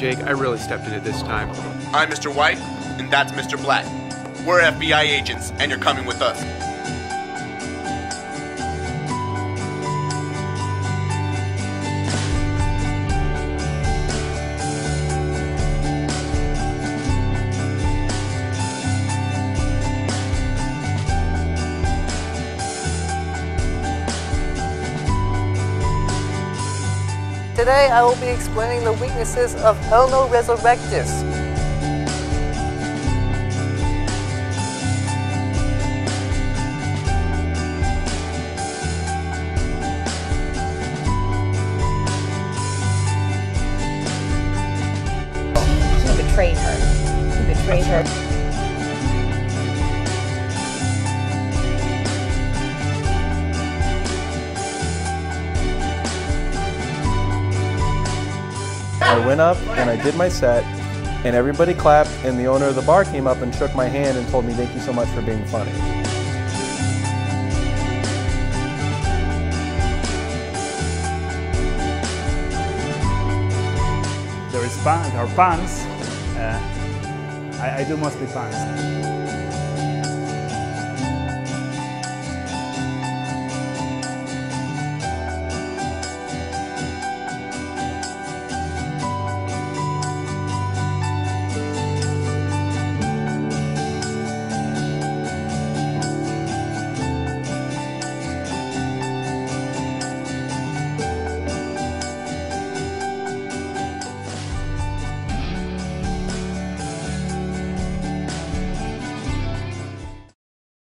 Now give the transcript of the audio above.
Jake. I really stepped in it this time. I'm Mr. White, and that's Mr. Black. We're FBI agents, and you're coming with us. Today I will be explaining the weaknesses of Helno Resurrectus. He betrayed her. He betrayed her. I went up and I did my set, and everybody clapped, and the owner of the bar came up and shook my hand and told me, Thank you so much for being funny. There is band, there are. Uh, I, I do mostly bands.